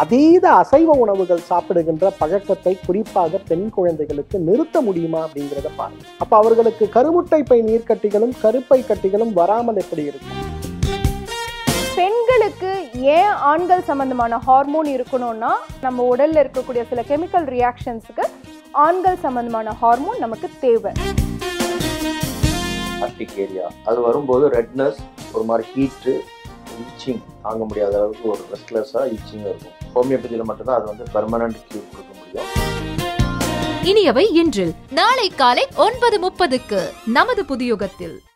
அதீத அசைவ உணவுகள் சாப்பிடுகின்ற பழக்கத்தை குறிப்பாக பெண் குழந்தைகளுக்கு நிறுத்த முடியுமா அப்படிங்கிறத பாருங்க. அப்ப அவர்களுக்கு கருமுட்டை பை நீர்க்கட்டிகளும் கருப்பை கட்டிகளும் வராமல் எப்படி இருக்கும்? பெண்களுக்கு ஏன் ஆண்கள் சம்பந்தமான ஹார்மோன் இருக்கணும்னா நம்ம உடல்ல இருக்கக்கூடிய சில கெமிக்கல் ரியாக்ஷன்ஸுக்கு ஆண்கள் சம்பந்தமான ஹார்மோன் நமக்கு தேவை. ஏரியா அது வரும்போது ரெட்னஸ் ஒரு மாதிரி ஹீட்டு இச்சிங் தாங்க முடியாத அளவுக்கு ஒரு ரெஸ்ட்லெஸ்ஸாக இச்சிங் இருக்கும். ஹோமியோபதியில் மட்டும்தான் அது வந்து பெர்மனன்ட் கியூர் கொடுக்க முடியும். இனியவை இன்றில் நாளை காலை ஒன்பது முப்பதுக்கு நமது புதியுகத்தில்.